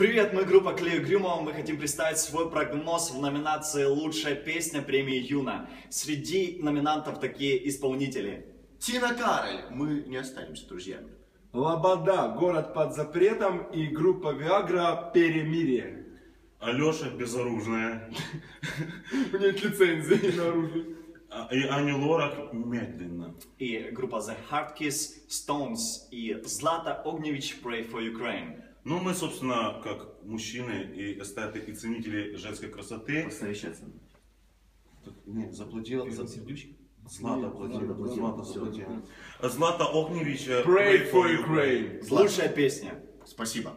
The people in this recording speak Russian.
Привет, мы группа Клею Грюмова. Мы хотим представить свой прогноз в номинации «Лучшая песня» премии Юна. Среди номинантов такие исполнители. Тина Кароль, мы не останемся друзьями. Лобода, город под запретом и группа Виагра Перемирие. Алеша Безоружная. Нет лицензии на оружие. А- И Ани Лорак медленно. И группа The Hard Kiss, Stones и Злата Огневич Pray for Ukraine. Ну, мы, собственно, как мужчины и эстеты и ценители женской красоты. Посовещаться. Не, заплатила за? Злата платила, Злата Злата платила. заплатила. Злата Огневич. э, Pray for Ukraine. Лучшая песня. Спасибо.